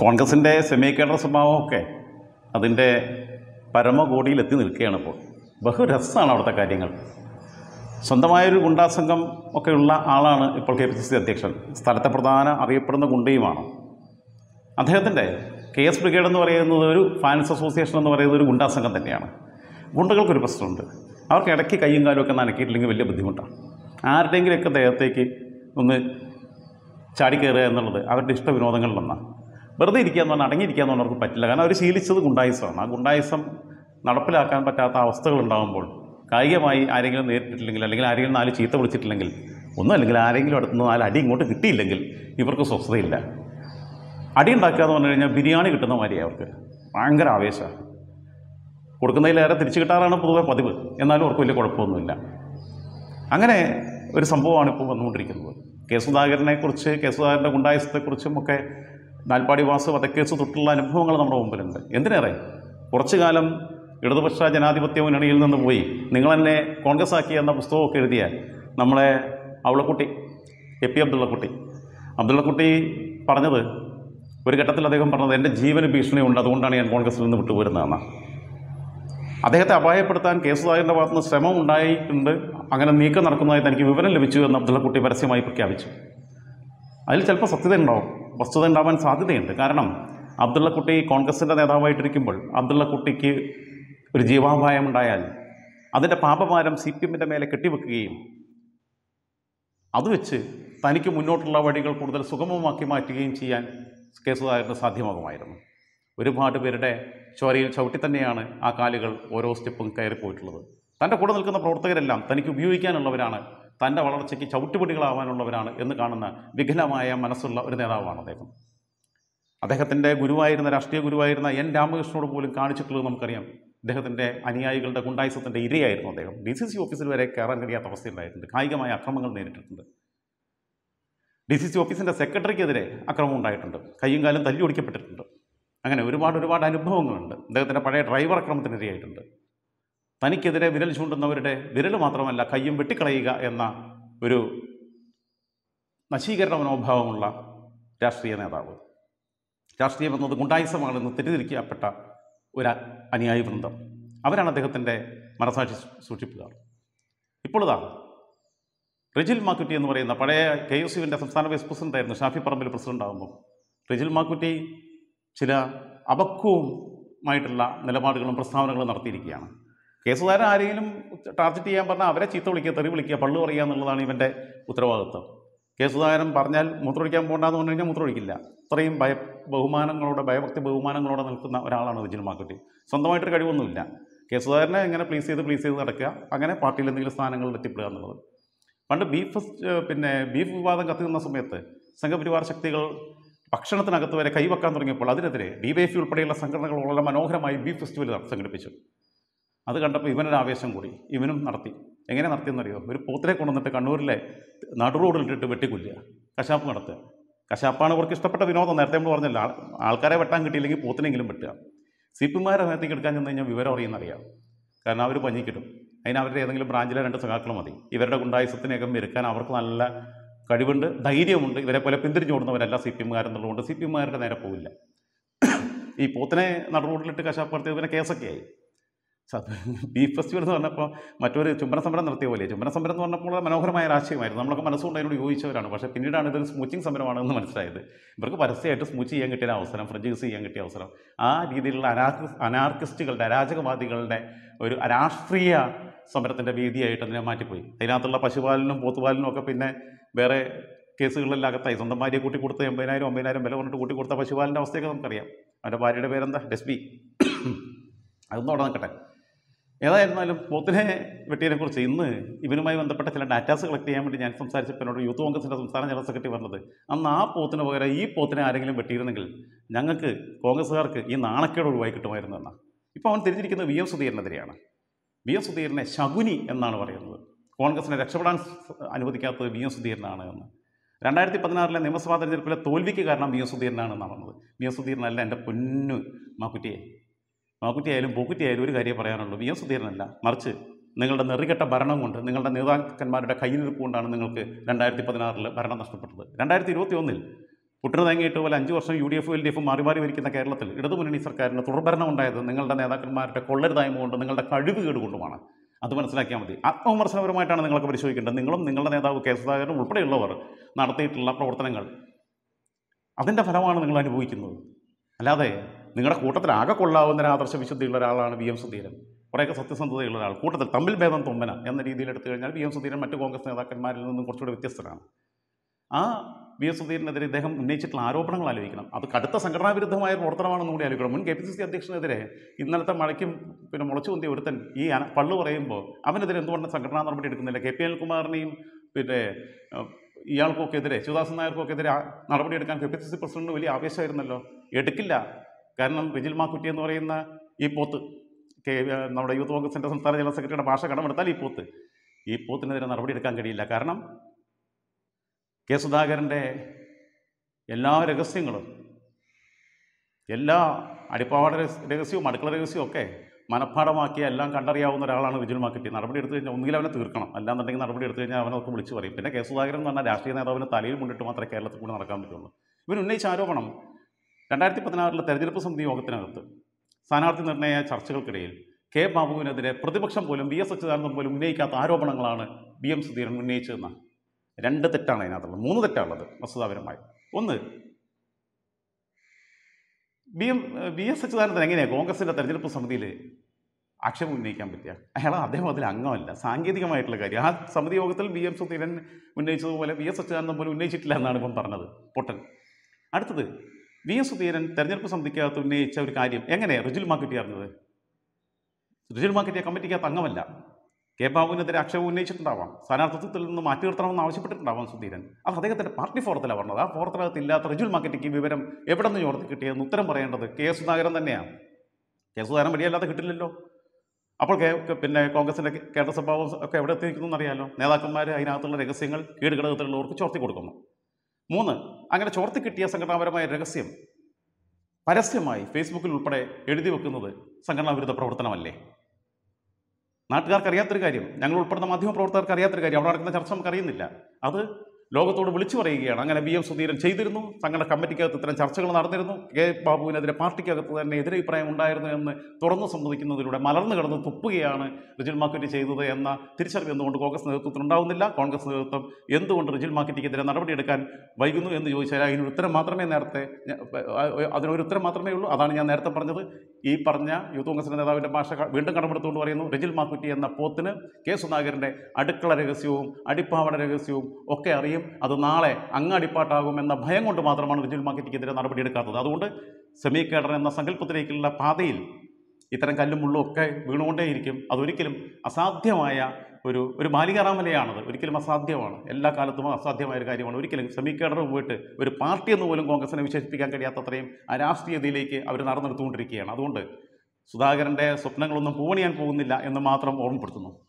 കോൺഗ്രസിന്റെ semi cadre സ്വഭാവമൊക്കെ അതിന്റെ പരമകോടിയിലെത്തി നിൽക്കുകയാണ് ഇപ്പോൾ. ബഹുരസമാണ് അവിടുത്തെ കാര്യങ്ങൾ. സ്വന്തമായൊരു ഗുണ്ടാസംഘം ഒക്കെ ഉള്ള ആളാണ് ഇപ്പോൾ കെ പി സി സി അധ്യക്ഷൻ. സ്ഥലത്തെ പ്രധാന അറിയപ്പെടുന്ന ഗുണ്ടയുമാണ്. അദ്ദേഹത്തിന്റെ കെ എസ് ബ്രിഗേഡ് എന്ന് പറയുന്നത് ഒരു ഫാൻസ് അസോസിയേഷൻ എന്ന് പറയുന്നത് ഒരു ഗുണ്ടാസംഘം തന്നെയാണ്. ഗുണ്ടകൾക്കൊരു പ്രശ്നമുണ്ട്. അവർക്ക് ഇടയ്ക്ക് കൈയും കാലും ഒക്കെ നനക്കിയിട്ടില്ലെങ്കിൽ വലിയ ബുദ്ധിമുട്ടാണ്. ആരുടെയെങ്കിലുമൊക്കെ ദേഹത്തേക്ക് ഒന്ന് ചാടിക്കയറുക എന്നുള്ളത് അവരുടെ ഇഷ്ട വിനോദങ്ങളിലൊന്നാണ് വെറുതെ ഇരിക്കുക എന്ന് പറഞ്ഞാൽ അടങ്ങിയിരിക്കുക എന്ന് പറഞ്ഞാൽ അവർക്ക് പറ്റില്ല. കാരണം അവർ ശീലിച്ചത് ഗുണ്ടായുസമാണ്. ആ ഗുണ്ടായുസം നടപ്പിലാക്കാൻ പറ്റാത്ത അവസ്ഥകൾ ഉണ്ടാകുമ്പോൾ കായികമായി ആരെങ്കിലും നേരിട്ടിട്ടില്ലെങ്കിൽ അല്ലെങ്കിൽ ആരെങ്കിലും നാല് ചീത്ത വിളിച്ചിട്ടില്ലെങ്കിൽ ഒന്നും അല്ലെങ്കിൽ ആരെങ്കിലും അടുത്തുനിന്ന് നാല് അടി ഇങ്ങോട്ട് കിട്ടിയില്ലെങ്കിൽ ഇവർക്ക് സ്വസ്ഥതയില്ല. അടി ഉണ്ടാക്കുക എന്ന് പറഞ്ഞു കഴിഞ്ഞാൽ ബിരിയാണി കിട്ടുന്ന മാതിരിയാണ് അവർക്ക്. ഭയങ്കര ആവേശമാണ്. കൊടുക്കുന്നതിലേറെ തിരിച്ചു കിട്ടാറാണ് പൊതുവെ പതിവ്. എന്നാലും അവർക്ക് വലിയ കുഴപ്പമൊന്നുമില്ല. അങ്ങനെ ഒരു സംഭവമാണ് ഇപ്പോൾ വന്നുകൊണ്ടിരിക്കുന്നത്. കെ സുധാകരനെക്കുറിച്ച് കെ സുധാകരന്റെ ഗുണ്ടായുസത്തെക്കുറിച്ചും ഒക്കെ നാൽപ്പാടി വാസ് വധക്കേസ് തൊട്ടുള്ള അനുഭവങ്ങൾ നമ്മുടെ മുമ്പിലുണ്ട്. എന്തിനേറെ? കുറച്ചു കാലം ഇടതുപക്ഷ ജനാധിപത്യ മുന്നണിയിൽ നിന്ന് പോയി. നിങ്ങൾ എന്നെ കോൺഗ്രസ് ആക്കി എന്ന പുസ്തകമൊക്കെ എഴുതിയ നമ്മളെ അവളക്കുട്ടി എ പി അബ്ദുള്ളക്കുട്ടി. അബ്ദുള്ളക്കുട്ടി പറഞ്ഞത് ഒരു ഘട്ടത്തിൽ അദ്ദേഹം പറഞ്ഞത് എന്റെ ജീവന് ഭീഷണിയുണ്ട് അതുകൊണ്ടാണ് ഞാൻ കോൺഗ്രസിൽ നിന്ന് വിട്ടുപോരുന്നതെന്നാണ് അദ്ദേഹത്തെ അപായപ്പെടുത്താൻ കേസ് സുധാകരന്റെ ഭാഗത്തുനിന്ന് ശ്രമം ഉണ്ടായിട്ടുണ്ട് അങ്ങനെ നീക്കം നടക്കുന്നതായി തനിക്ക് വിവരം ലഭിച്ചു എന്ന് അബ്ദുള്ളക്കുട്ടി പരസ്യമായി പ്രഖ്യാപിച്ചു. അതിൽ ചിലപ്പോൾ സത്യത ഉണ്ടാവും. വസ്തുത ഉണ്ടാവാൻ സാധ്യതയുണ്ട്. കാരണം അബ്ദുള്ളക്കുട്ടി കോൺഗ്രസിന്റെ നേതാവായിട്ടിരിക്കുമ്പോൾ അബ്ദുള്ളക്കുട്ടിക്ക് ഒരു ജീവാപായം ഉണ്ടായാൽ അതിന്റെ പാപഭാരം സി പി എമ്മിന്റെ മേലെ കെട്ടിവെക്കുകയും അത് വെച്ച് തനിക്ക് മുന്നോട്ടുള്ള വഴികൾ കൂടുതൽ സുഗമമാക്കി മാറ്റുകയും ചെയ്യാൻ കെ സുധാകരന് സാധ്യമാകുമായിരുന്നു. ഒരുപാട് പേരുടെ ചോരയിൽ ചവിട്ടി തന്നെയാണ് ആ കാലുകൾ ഓരോ സ്റ്റെപ്പും കയറിപ്പോയിട്ടുള്ളത്. തന്റെ കൂടെ നിൽക്കുന്ന പ്രവർത്തകരെല്ലാം തനിക്ക് ഉപയോഗിക്കാനുള്ളവരാണ് തന്റെ വളർച്ചയ്ക്ക് ചവിട്ടുപടികളാവാനുള്ളവരാണ് എന്ന് കാണുന്ന വികലമായ മനസ്സുള്ള ഒരു നേതാവാണ് അദ്ദേഹം. അദ്ദേഹത്തിന്റെ ഗുരുവായിരുന്ന രാഷ്ട്രീയ ഗുരുവായിരുന്ന എൻ രാമകൃഷ്ണനോട് പോലും കാണിച്ചിട്ടുള്ളത് നമുക്കറിയാം. അദ്ദേഹത്തിന്റെ അനുയായികളുടെ ഗുണ്ടായുസത്തിന്റെ ഇരയായിരുന്നു അദ്ദേഹം. ഡി സി സി ഓഫീസിൽ വരെ കയറാൻ കഴിയാത്ത അവസ്ഥയുണ്ടായിട്ടുണ്ട്. കായികമായ അക്രമങ്ങൾ നേരിട്ടിട്ടുണ്ട്. ഡി സി സി ഓഫീസിന്റെ സെക്രട്ടറിക്കെതിരെ അക്രമം ഉണ്ടായിട്ടുണ്ട്. കയ്യും കാലും തല്ലി ഒടിക്കപ്പെട്ടിട്ടുണ്ട്. അങ്ങനെ ഒരുപാട് ഒരുപാട് അനുഭവങ്ങളുണ്ട്. അദ്ദേഹത്തിന്റെ പഴയ ഡ്രൈവർ അക്രമത്തിനിരയായിട്ടുണ്ട്. തനിക്കെതിരെ വിരൽ ചൂണ്ടുന്നവരുടെ വിരൽ മാത്രമല്ല കയ്യും വെട്ടിക്കളയുക എന്ന ഒരു നശീകരണ മനോഭാവമുള്ള രാഷ്ട്രീയ നേതാവ്. രാഷ്ട്രീയം എന്നത് ഗുണ്ടായുസമാണെന്ന് തെറ്റിദ്ധരിക്കപ്പെട്ട ഒരു അനുയായി വൃന്ദം. അവരാണ് അദ്ദേഹത്തിന്റെ മനസാക്ഷി സൂക്ഷിപ്പുകാർ. ഇപ്പോഴതാണ് റിജിൽ മാക്കുറ്റി എന്ന് പറയുന്ന പഴയ കെ എസ് യുവിന്റെ സംസ്ഥാന വൈസ് പ്രസിഡന്റായിരുന്നു ഷാഫി പറമ്പിൽ പ്രസിഡന്റാകുന്നു റിജിൽ മാക്കുറ്റി ചില അപക്വവുമായിട്ടുള്ള നിലപാടുകളും പ്രസ്താവനകളും നടത്തിയിരിക്കുകയാണ്. കെ സുധാകരൻ ആരെങ്കിലും ടാർജറ്റ് ചെയ്യാൻ പറഞ്ഞാൽ അവരെ ചീത്ത വിളിക്കുക തെറി വിളിക്കുക പള്ളു പറയുക എന്നുള്ളതാണ് ഇവന്റെ ഉത്തരവാദിത്വം. കേസുകാരൻ പറഞ്ഞാൽ മൂത്രമൊഴിക്കാൻ പോകണ്ടെന്ന് പറഞ്ഞു കഴിഞ്ഞാൽ മൂത്രമൊഴിക്കില്ല അത്രയും ഭയ ബഹുമാനങ്ങളോടെ ഭയഭക്തി ബഹുമാനങ്ങളോടെ നിൽക്കുന്ന ഒരാളാണ് റിജിൽ മാക്കുട്ടി. സ്വന്തമായിട്ടൊരു കഴിവൊന്നുമില്ല. കേസുകാരനെ എങ്ങനെ പ്ലീസ് ചെയ്ത് പ്ലീസ് ചെയ്ത് നടക്കുക അങ്ങനെ പാർട്ടിയിൽ എന്തെങ്കിലും സ്ഥാനങ്ങളിൽ എത്തിപ്പെടുക എന്നുള്ളത്. പണ്ട് ബീഫ് പിന്നെ ബീഫ് വിവാദം കത്തി സമയത്ത് സംഘപരിവാർ ശക്തികൾ ഭക്ഷണത്തിനകത്ത് വരെ കൈവക്കാൻ തുടങ്ങിയപ്പോൾ അതിനെതിരെ ഡി വൈ എഫ് ഉൾപ്പെടെയുള്ള സംഘടനകൾ വളരെ മനോഹരമായി ബീഫ് ഫെസ്റ്റിവൽ സംഘടിപ്പിച്ചു. അത് കണ്ടപ്പോൾ ഇവനൊരു ആവേശം കൂടി. ഇവനും നടത്തി. എങ്ങനെ നടത്തിയെന്നറിയോ? ഒരു പോത്തിനെ കൊണ്ടുവന്നിട്ട് കണ്ണൂരിലെ നടു റോഡിലിട്ടിട്ട് വെട്ടിക്കൊല്ലുക. കശാപ്പ് നടത്തുക. കശാപ്പാണ് അവർക്ക് ഇഷ്ടപ്പെട്ട വിനോദം. നേരത്തെ നമ്മൾ പറഞ്ഞല്ലോ ആൾ- ആൾക്കാരെ വെട്ടാൻ കിട്ടിയില്ലെങ്കിൽ പോത്തിനെങ്കിലും വെട്ടുക. സി നേരത്തേക്ക് എടുക്കാൻ ചെന്ന് കഴിഞ്ഞാൽ വിവരം അറിയുന്നറിയാം. കാരണം അവർ പഞ്ഞിക്കിട്ടും അതിന് അവരുടെ ഏതെങ്കിലും ബ്രാഞ്ചിലെ രണ്ട് സഖാക്കൾ മതി. ഇവരുടെ ഗുണ്ടായുസത്തിനെയൊക്കെ മെരുക്കാൻ അവർക്ക് നല്ല കഴിവുണ്ട് ധൈര്യമുണ്ട്. ഇവരെ പോലെ പിന്തിരിഞ്ഞു കൊടുക്കുന്നവരല്ല സി പി എമ്മുകാരെന്നുള്ളതുകൊണ്ട് സി പി എമ്മുകാരുടെ നേരെ പോവില്ല. ഈ പോത്തിനെ നടുറോഡിലിട്ട് കശാപ്പ് നടത്തിയത് പിന്നെ കേസൊക്കെ ആയി സ- ബീഫ് ഫെസ്റ്റിവൽ എന്ന് പറഞ്ഞപ്പോൾ മറ്റൊരു ചുംബന സമരം നടത്തിയ പോലെ. ചുംബന സമരം എന്ന് പറഞ്ഞപ്പോൾ മനോഹരമായ ആശയമായിരുന്നു. നമ്മളൊക്കെ മനസ്സുകൊണ്ട് അതിനോട് യോജിച്ചവരാണ്. പക്ഷേ പിന്നീടാണ് ഇതൊരു സ്മൂച്ചിങ് സമരമാണെന്ന് മനസ്സിലായത്. ഇവർക്ക് പരസ്യമായിട്ട് സ്മൂച്ച് ചെയ്യാൻ കിട്ടിയ അവസരം ഫ്രഞ്ച് യൂസ് ചെയ്യാൻ കിട്ടിയ അവസരം. ആ രീതിയിലുള്ള അനാർക്കി അനാർക്കിസ്റ്റുകളുടെ അരാജകവാദികളുടെ ഒരു രാഷ്ട്രീയ സമരത്തിന്റെ വേദിയായിട്ട് അതിനെ മാറ്റിപ്പോയി. അതിനകത്തുള്ള പശുപാലനും പോത്തുപാലനും ഒക്കെ പിന്നെ വേറെ കേസുകളിലെല്ലാം അകത്തായി. സ്വന്തം ഭാര്യയെ കൂട്ടി കൊടുത്ത് എൺപതിനായിരം ഒമ്പതിനായിരം വില പറഞ്ഞിട്ട് കൂട്ടി കൊടുത്ത പശുപാലിന്റെ അവസ്ഥയൊക്കെ നമുക്കറിയാം. അവന്റെ ഭാര്യയുടെ പേരെന്താ? ഡെസ്ബി. അതൊന്നും അവിടെ നിൽക്കട്ടെ. ഏതായിരുന്നാലും പോത്തിനെ വെട്ടിയതിനെക്കുറിച്ച് ഇന്ന് ഇവനുമായി ബന്ധപ്പെട്ട ചില ഡാറ്റാസ് കളക്ട് ചെയ്യാൻ വേണ്ടി ഞാൻ സംസാരിച്ചപ്പോൾ എന്നോട് യൂത്ത് കോൺഗ്രസിന്റെ സംസ്ഥാന ജനറൽ സെക്രട്ടറി പറഞ്ഞത് അന്ന് ആ പോത്തിന് പകരം ഈ പോത്തിനെ ആരെങ്കിലും വെട്ടിയിരുന്നെങ്കിൽ ഞങ്ങൾക്ക് കോൺഗ്രസ്സുകാർക്ക് ഈ നാണക്കേട് ഒഴിവായി കിട്ടുമായിരുന്നു എന്നാണ് ഇപ്പോൾ അവൻ തിരിഞ്ഞിരിക്കുന്നത് വി എം സുധീരനെതിരെയാണ്. വി എം സുധീരനെ ശകുനി എന്നാണ് പറയുന്നത്. കോൺഗ്രസിനെ രക്ഷപ്പെടാൻ അനുവദിക്കാത്തത് വി എം സുധീരനാണ് എന്ന്. രണ്ടായിരത്തി പതിനാറിലെ നിയമസഭാ തെരഞ്ഞെടുപ്പിലെ തോൽവിക്ക് കാരണം വി എം സുധീരനാണ് എന്നാണ് പറഞ്ഞത്. വി എം സുധീരനല്ല എന്റെ പൊന്നു മാക്കുറ്റിയെ. മാക്കുറ്റിയായാലും പൂക്കുറ്റിയായാലും ഒരു കാര്യം പറയാനുള്ളൂ. വി എം സുധീരനല്ല. മറിച്ച് നിങ്ങളുടെ നെറികെട്ട ഭരണം കൊണ്ട് നിങ്ങളുടെ നേതാക്കന്മാരുടെ കയ്യിലിരിപ്പ് കൊണ്ടാണ് നിങ്ങൾക്ക് രണ്ടായിരത്തി പതിനാറിൽ ഭരണം നഷ്ടപ്പെട്ടത്. രണ്ടായിരത്തി ഇരുപത്തി ഒന്നിൽ പുട്ടിന് പോലെ അഞ്ച് വർഷം U D F L D F മാറി മാറി ഭരിക്കുന്ന കേരളത്തിൽ ഇടതുമുന്നണി സർക്കാരിന് തുടർഭരണം ഉണ്ടായത് നിങ്ങളുടെ നേതാക്കന്മാരുടെ കൊള്ളരുതായ്മ കൊണ്ട് നിങ്ങളുടെ കഴിവ് കൊണ്ടുമാണ്. അത് മനസ്സിലാക്കിയാൽ മതി. ആത്മവിമർശനപരമായിട്ടാണ് നിങ്ങളൊക്കെ പരിശോധിക്കേണ്ടത്. നിങ്ങളും നിങ്ങളുടെ നേതാവ് കെ സുധാകരനും ഉൾപ്പെടെയുള്ളവർ നടത്തിയിട്ടുള്ള പ്രവർത്തനങ്ങൾ അതിന്റെ ഫലമാണ് നിങ്ങൾ അനുഭവിക്കുന്നത്. അല്ലാതെ നിങ്ങളുടെ കൂട്ടത്തിൽ ആകെ കൊള്ളാവുന്ന ഒരു ആദർശ വിശുദ്ധിയുള്ള ഒരാളാണ് വി എം സുധീരൻ. കുറേയൊക്കെ സത്യസന്ധതയുള്ള ഒരാൾ. കൂട്ടത്തിൽ തമ്മിൽ ഭേദം തുമ്പന എന്ന രീതിയിൽ എടുത്തു കഴിഞ്ഞാൽ വി എം സുധീരൻ മറ്റു കോൺഗ്രസ് നേതാക്കന്മാരിൽ നിന്നും കുറച്ചുകൂടി വ്യത്യസ്തരാണ് ആ വി എസ് സുധീരനെതിരെ ഇദ്ദേഹം ഉന്നയിച്ചിട്ടുള്ള ആരോപണങ്ങൾ ആലോചിക്കണം. അത് കടുത്ത സംഘടനാ വിരുദ്ധമായ പ്രവർത്തനമാണെന്നും കൂടി ആലോചിക്കണം. മുൻ കെ പി സി സി അധ്യക്ഷനെതിരെ ഇന്നലത്തെ മഴയ്ക്കും പിന്നെ മുളച്ചു പൊന്തിയ ഒരുത്തൻ ഈ പള്ളു പറയുമ്പോൾ അവനെതിരെ എന്തുകൊണ്ട് സംഘടനാ നടപടി എടുക്കുന്നില്ല? കെ പി അനിൽകുമാറിനെയും പിന്നെ ഏഹ്, ഇയാൾക്കൊക്കെ എതിരെ ശിവദാസൻ നായർക്കൊക്കെ എതിരെ ആ നടപടി എടുക്കാൻ കെ പി സി സി പ്രസിഡന്റിന് വലിയ ആവേശമായിരുന്നല്ലോ? എടുക്കില്ല. കാരണം റിജിൽ മാക്കുറ്റി എന്ന് പറയുന്ന ഈ പോത്ത് കെ നമ്മുടെ യൂത്ത് കോൺഗ്രസിന്റെ സംസ്ഥാന ജനറൽ സെക്രട്ടറിയുടെ ഭാഷ കടമെടുത്താൽ ഈ പോത്ത്. ഈ പോത്തിനെതിരെ നടപടി എടുക്കാൻ കഴിയില്ല. കാരണം കെ സുധാകരന്റെ എല്ലാ രഹസ്യങ്ങളും എല്ലാ അടിപ്പാവാട രഹസ്യവും അടുക്കള രഹസ്യവും ഒക്കെ മനഃപ്പാടമാക്കി എല്ലാം കണ്ടറിയാവുന്ന ഒരാളാണ് വിജുൽ മാക്കറ്റി. നടപടി എടുത്തു കഴിഞ്ഞാൽ ഒന്നുകിൽ അവനെ തീർക്കണം. അല്ലാന്നുണ്ടെങ്കിൽ നടപടി എടുത്തു കഴിഞ്ഞാൽ അവനൊക്കെ വിളിച്ചു പറയും. പിന്നെ കെ സുധാകരൻ എന്ന് പറഞ്ഞാൽ രാഷ്ട്രീയ നേതാവിന് തലയിൽ കൊണ്ടിട്ട് മാത്രമേ കേരളത്തിൽ കൂടി നടക്കാൻ പറ്റുള്ളൂ. ഇവൻ ഉന്നയിച്ച ആരോപണം രണ്ടായിരത്തി പതിനാറിലെ തെരഞ്ഞെടുപ്പ് സമിതി യോഗത്തിനകത്ത് സ്ഥാനാർത്ഥി നിർണയ ചർച്ചകൾക്കിടയിൽ കെ ബാബുവിനെതിരെ പ്രതിപക്ഷം പോലും വി എസ് അച്യുതാനന്ദൻ പോലും ഉന്നയിക്കാത്ത ആരോപണങ്ങളാണ് ബി എം സുധീരൻ ഉന്നയിച്ചതെന്ന് രണ്ട് തെറ്റാണ് അതിനകത്തുള്ളത്. മൂന്ന് തെറ്റാണുള്ളത് വസ്തുതാപരമായി. ഒന്ന് B M V S Achuthanandan എങ്ങനെയാണ് കോൺഗ്രസിന്റെ തെരഞ്ഞെടുപ്പ് സമിതിയിൽ ആക്ഷേപം ഉന്നയിക്കാൻ പറ്റുക അയാൾ അദ്ദേഹം അതിൽ അംഗമല്ല. സാങ്കേതികമായിട്ടുള്ള കാര്യം. ആ സമിതി യോഗത്തിൽ ബി എം സുധീരൻ ഉന്നയിച്ചതുപോലെ വി എസ് അച്യുതാനന്ദൻ പോലും ഉന്നയിച്ചിട്ടില്ല എന്നാണ് ഇപ്പം പറഞ്ഞത്. പൊട്ടൻ. അടുത്തത് വി എസ് സുധീരൻ തെരഞ്ഞെടുപ്പ് സമിതിക്കകത്ത് ഉന്നയിച്ച ഒരു കാര്യം എങ്ങനെ റിജുൽ മാക്കറ്റി അറിഞ്ഞത്? റിജുൽ മാക്കറ്റിയ കമ്മിറ്റിക്കകത്ത് അംഗമല്ല. കെ ബാബുവിനെതിരെ ആക്ഷേപം ഉന്നയിച്ചിട്ടുണ്ടാവാം. സ്ഥാനാർത്ഥിത്വത്തിൽ നിന്ന് മാറ്റി നിർത്തണമെന്ന് ആവശ്യപ്പെട്ടിട്ടുണ്ടാവാം സുധീരൻ. അത് അദ്ദേഹത്തിന്റെ പാർട്ടി ഫോറത്തിലാണ് പറഞ്ഞത്. ആ ഫോറത്തിനകത്ത് ഇല്ലാത്ത റിജുൽ മാക്കറ്റിക്ക് വിവരം എവിടെ നിന്ന് ചോർത്തി കിട്ടിയതെന്ന് ഉത്തരം പറയേണ്ടത് കെ എസ് സുധാകരൻ തന്നെയാണ് കെ സുധാകരൻ വഴിയല്ലാതെ കിട്ടില്ലല്ലോ. അപ്പോൾ പിന്നെ കോൺഗ്രസിന്റെ കേരള സ്വഭാവം ഒക്കെ എവിടെ എത്തിയിരിക്കുന്നു എന്നറിയാലോ. നേതാക്കന്മാർ അതിനകത്തുള്ള രഹസ്യങ്ങൾ കീഴ്ഘടകത്തിലുള്ളവർക്ക് ചോർത്തി കൊടുക്കുന്നു. മൂന്ന് അങ്ങനെ ചോർത്തി കിട്ടിയ സംഘടനാപരമായ രഹസ്യം. പരസ്യമായി ഫേസ്ബുക്കിൽ ഉൾപ്പെടെ എഴുതി വെക്കുന്നത് സംഘടനാ വിരുദ്ധ പ്രവർത്തനമല്ലേ? നാട്ടുകാർക്ക് അറിയാത്തൊരു കാര്യം ഞങ്ങൾ ഉൾപ്പെടുന്ന മാധ്യമ പ്രവർത്തകർക്ക് അറിയാത്തൊരു കാര്യം അവിടെ നടക്കുന്ന ചർച്ച നമുക്ക് അറിയുന്നില്ല അത് ലോകത്തോട് വിളിച്ചു പറയുകയാണ്. അങ്ങനെ ബി എം സുധീരൻ ചെയ്തിരുന്നു. സംഘടന കമ്മിറ്റിക്കകത്ത് ഇത്തരം ചർച്ചകൾ നടന്നിരുന്നു. കെ ബാബുവിനെതിരെ പാർട്ടിക്കകത്ത് തന്നെ എതിരഭിപ്രായം ഉണ്ടായിരുന്നു എന്ന് തുറന്നു സമ്മതിക്കുന്നതിലൂടെ മലർന്നു കിടന്ന് തുപ്പുകയാണ് റിജിൽ മാക്കറ്റി ചെയ്തത് എന്ന തിരിച്ചറിവ് എന്തുകൊണ്ട് കോൺഗ്രസ് നേതൃത്വത്തിൽ ഉണ്ടാവുന്നില്ല? കോൺഗ്രസ് നേതൃത്വം എന്തുകൊണ്ട് റിജിൽ മാക്കറ്റിക്കെതിരെ നടപടിയെടുക്കാൻ വൈകുന്നു എന്ന് ചോദിച്ചാൽ അതിനൊരു ഉത്തരം മാത്രമേ നേരത്തെ അതിനൊരു ഉത്തരം മാത്രമേ ഉള്ളൂ. അതാണ് ഞാൻ നേരത്തെ പറഞ്ഞത്. ഈ പറഞ്ഞ യൂത്ത് കോൺഗ്രസിന്റെ നേതാവിന്റെ ഭാഷ വീണ്ടും കടമെടുത്തുകൊണ്ട് പറയുന്നു റിജിൽ മാക്കുറ്റി എന്ന പോത്തിന് കെ സുധാകരന്റെ അടുക്കള രഹസ്യവും അടിപ്പാവട രഹസ്യവും ഒക്കെ അറിയും. അത് നാളെ അങ്ങടിപ്പാട്ടാകും എന്ന ഭയം കൊണ്ട് മാത്രമാണ് റിജിൽ മാക്കുറ്റിക്കെതിരെ നടപടിയെടുക്കാത്തത്. അതുകൊണ്ട് സെമി കേഡർ എന്ന സങ്കല്പത്തിലേക്കുള്ള പാതയിൽ ഇത്തരം കല്ലും മുള്ളും ഒക്കെ വീണുകൊണ്ടേയിരിക്കും. അതൊരിക്കലും അസാധ്യമായ ഒരു ഒരു മാലികാറാമലയാണത്. ഒരിക്കലും അസാധ്യമാണ്. എല്ലാ കാലത്തും അസാധ്യമായ ഒരു കാര്യമാണ്. ഒരിക്കലും സെമി കേഡർ പോയിട്ട് ഒരു പാർട്ടി എന്ന് പോലും കോൺഗ്രസിനെ വിശേഷിപ്പിക്കാൻ കഴിയാത്തത്രയും അരാഷ്ട്രീയതയിലേക്ക് അവർ നടന്നെടുത്തുകൊണ്ടിരിക്കുകയാണ്. അതുകൊണ്ട് സുധാകരന്റെ സ്വപ്നങ്ങളൊന്നും പൂവണിയാൻ പോകുന്നില്ല എന്ന് മാത്രം ഓർമ്മപ്പെടുത്തുന്നു.